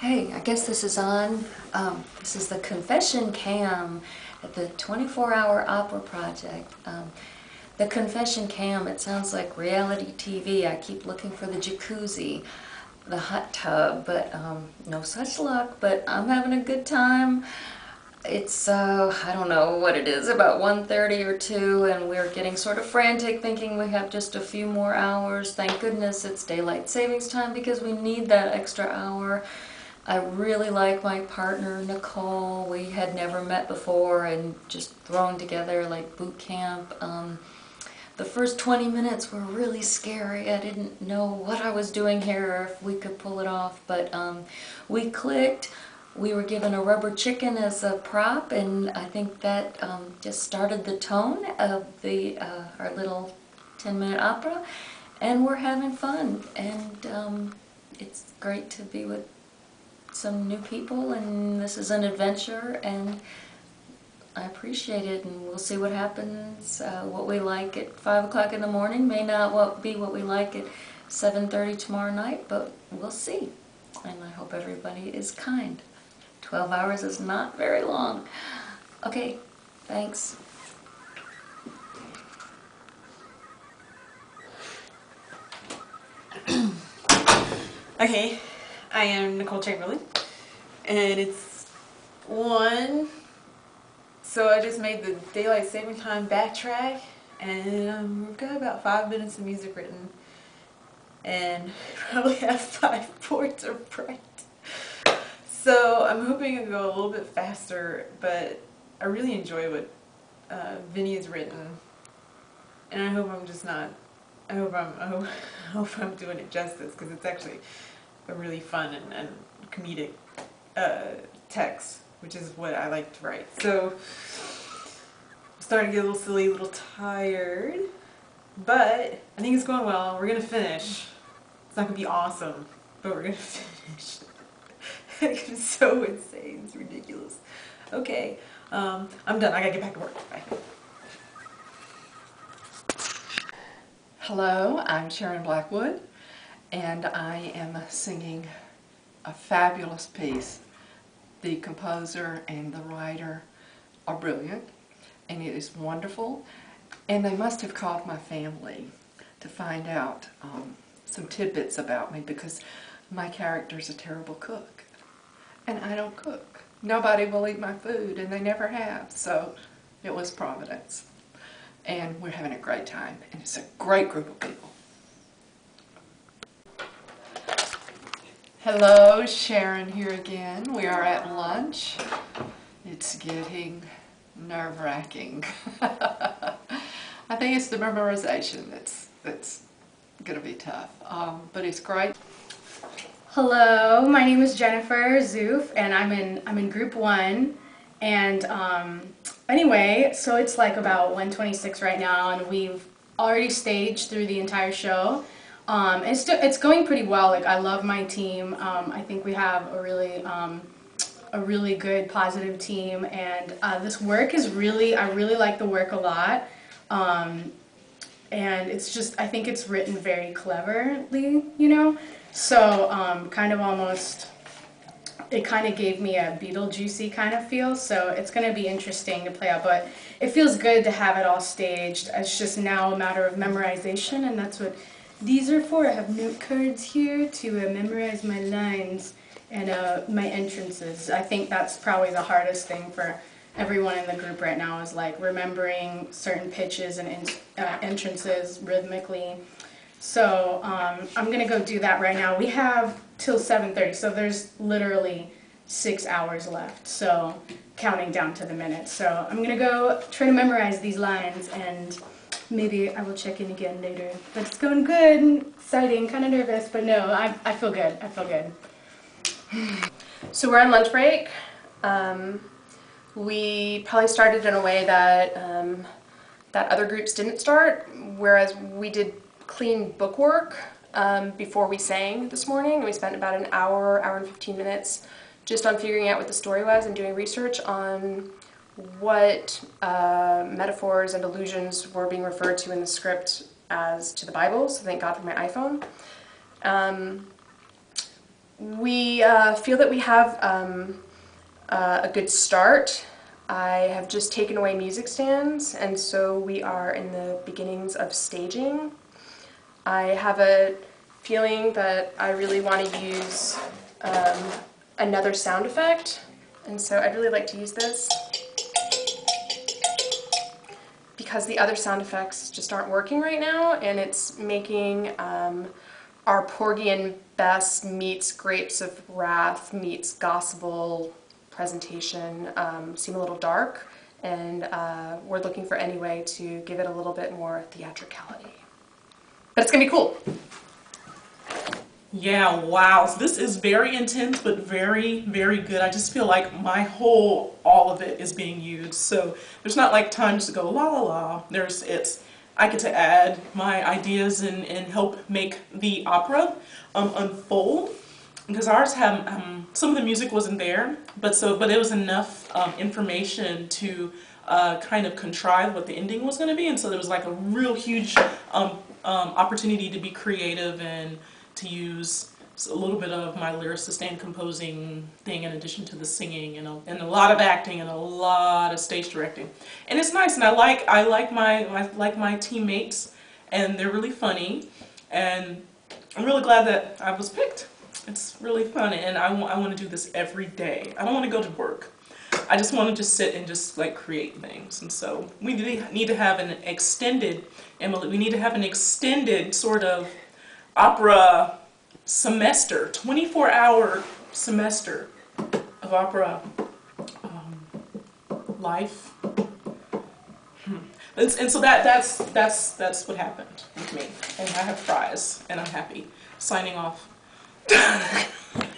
Hey, I guess this is on. Um, this is the confession cam at the 24 Hour Opera Project. Um, the confession cam, it sounds like reality TV. I keep looking for the jacuzzi, the hot tub, but um, no such luck. But I'm having a good time. It's, uh, I don't know what it is, about 1.30 or 2, and we're getting sort of frantic thinking we have just a few more hours. Thank goodness it's daylight savings time because we need that extra hour. I really like my partner, Nicole. We had never met before and just thrown together like boot camp. Um, the first 20 minutes were really scary. I didn't know what I was doing here or if we could pull it off, but um, we clicked. We were given a rubber chicken as a prop, and I think that um, just started the tone of the uh, our little 10-minute opera, and we're having fun. And um, it's great to be with some new people, and this is an adventure, and I appreciate it, and we'll see what happens. Uh, what we like at 5 o'clock in the morning may not what, be what we like at 7.30 tomorrow night, but we'll see. And I hope everybody is kind. 12 hours is not very long. Okay, thanks. Okay, I am Nicole Chamberlain, and it's one. So I just made the daylight saving time backtrack, and um, we've got about five minutes of music written, and probably have five boards of write. So I'm hoping it'll go a little bit faster, but I really enjoy what uh, Vinny has written, and I hope I'm just not. I hope I'm. I hope, I hope I'm doing it justice because it's actually a really fun and, and comedic uh, text, which is what I like to write. So I'm starting to get a little silly, a little tired, but I think it's going well. We're gonna finish. It's not gonna be awesome, but we're gonna finish. it's so insane. It's ridiculous. Okay, um, I'm done. I gotta get back to work. Bye. Hello, I'm Sharon Blackwood, and I am singing a fabulous piece. The composer and the writer are brilliant, and it is wonderful. And they must have called my family to find out um, some tidbits about me because my character is a terrible cook, and I don't cook. Nobody will eat my food, and they never have, so it was Providence and we're having a great time and it's a great group of people. Hello, Sharon here again. We are at lunch. It's getting nerve-wracking. I think it's the memorization that's that's going to be tough, um, but it's great. Hello, my name is Jennifer Zoof, and I'm in I'm in Group One, and um, anyway, so it's like about 126 right now, and we've already staged through the entire show. Um, it's, it's going pretty well. Like I love my team. Um, I think we have a really um, a really good positive team, and uh, this work is really I really like the work a lot. Um, and it's just I think it's written very cleverly, you know. So um, kind of almost it kind of gave me a Beetlejuicy kind of feel, so it's going to be interesting to play out, but it feels good to have it all staged. It's just now a matter of memorization, and that's what these are for. I have note cards here to uh, memorize my lines and uh, my entrances. I think that's probably the hardest thing for everyone in the group right now is like remembering certain pitches and uh, entrances rhythmically. So um, I'm to go do that right now. We have till 7.30, so there's literally six hours left, so counting down to the minutes. So I'm to go try to memorize these lines, and maybe I will check in again later. But it's going good, exciting, kind of nervous, but no, I, I feel good. I feel good. So we're on lunch break. Um, we probably started in a way that um, that other groups didn't start, whereas we did clean bookwork um, before we sang this morning. We spent about an hour, hour and 15 minutes just on figuring out what the story was and doing research on what uh, metaphors and allusions were being referred to in the script as to the Bible, so thank God for my iPhone. Um, we uh, feel that we have um, uh, a good start. I have just taken away music stands, and so we are in the beginnings of staging. I have a feeling that I really want to use um, another sound effect, and so I'd really like to use this because the other sound effects just aren't working right now, and it's making um, our Porgy and Bess meets Grapes of Wrath meets Gospel presentation um, seem a little dark, and uh, we're looking for any way to give it a little bit more theatricality. But it's gonna be cool. Yeah, wow. So this is very intense, but very, very good. I just feel like my whole, all of it is being used. So there's not like time to go la la la. There's, it's, I get to add my ideas and, and help make the opera um, unfold. Because ours have, um, some of the music wasn't there, but so, but it was enough um, information to uh, kind of contrive what the ending was going to be. And so there was like a real huge um, um, opportunity to be creative and to use a little bit of my lyricist and composing thing in addition to the singing and a, and a lot of acting and a lot of stage directing. And it's nice and I like I like my I like my teammates and they're really funny and I'm really glad that I was picked. It's really fun and I I want to do this every day. I don't want to go to work. I just want to just sit and just like create things. And so we need to have an extended Emily, we need to have an extended sort of opera semester, 24 hour semester of opera um, life. Hmm. And, and so that, that's, that's, that's what happened with me. And I have fries and I'm happy. Signing off.